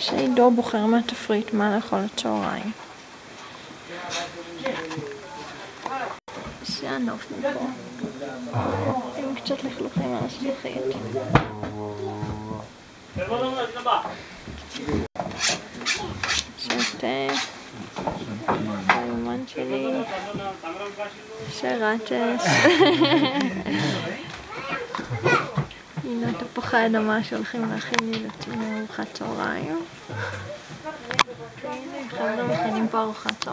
שעידו בוחר מהתפריט מה לאכול לצהריים. זה הנוף מפה. עם קצת לכלוכים על הזכוכית. שותה. היומן שלי. שרצ'ס. הנה תפוחי אדמה שהולכים להכין לי לארוחת צהריים. הנה, חבר'ה מכינים פה ארוחת צהריים.